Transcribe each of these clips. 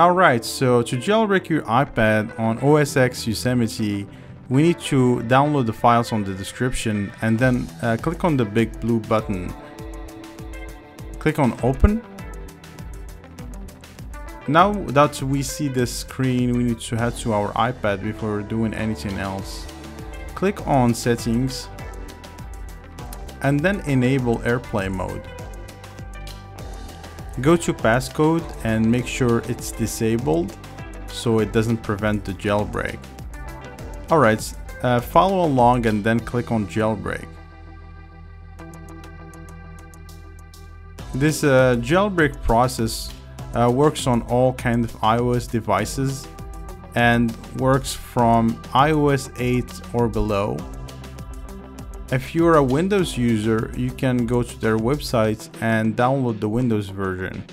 Alright, so to jailbreak your iPad on OS X Yosemite, we need to download the files on the description and then uh, click on the big blue button. Click on open. Now that we see this screen, we need to head to our iPad before doing anything else. Click on settings and then enable airplay mode. Go to passcode and make sure it's disabled so it doesn't prevent the jailbreak. Alright, uh, follow along and then click on jailbreak. This uh, jailbreak process uh, works on all kind of iOS devices and works from iOS 8 or below if you're a Windows user, you can go to their website and download the Windows version.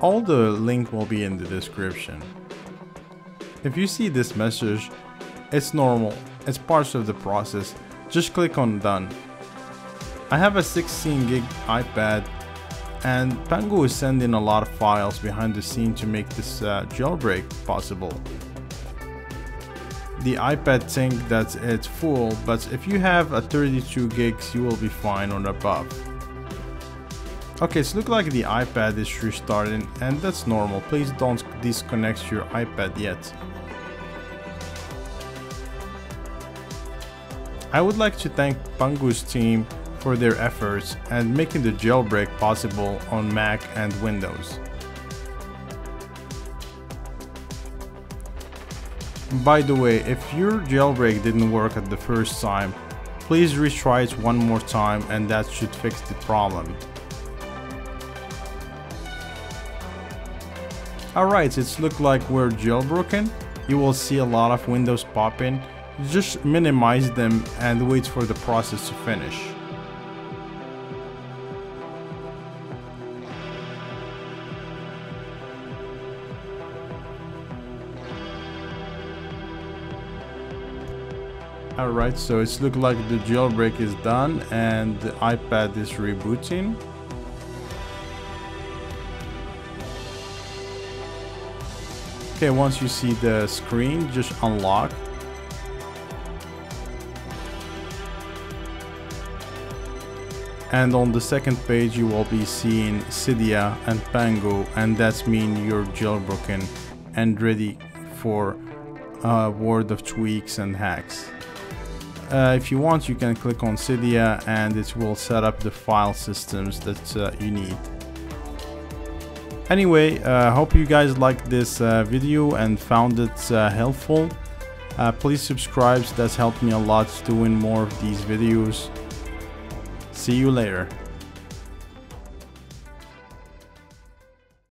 All the link will be in the description. If you see this message, it's normal, it's part of the process, just click on done. I have a 16 gig iPad and Pangu is sending a lot of files behind the scene to make this uh, jailbreak possible. The iPad think that it's full, but if you have a 32 gigs, you will be fine on above. Okay, so look like the iPad is restarting and that's normal. Please don't disconnect your iPad yet. I would like to thank Pangu's team for their efforts and making the jailbreak possible on Mac and Windows. By the way, if your jailbreak didn't work at the first time, please retry it one more time and that should fix the problem. Alright, it's look like we're jailbroken. You will see a lot of windows pop in. Just minimize them and wait for the process to finish. Alright, so it's look like the jailbreak is done and the iPad is rebooting. Okay, once you see the screen, just unlock. And on the second page, you will be seeing Cydia and Pangu, and that's mean you're jailbroken and ready for a world of tweaks and hacks. Uh, if you want, you can click on Cydia and it will set up the file systems that uh, you need. Anyway, I uh, hope you guys liked this uh, video and found it uh, helpful. Please subscribe, that's helped me a lot doing more of these videos. See you later.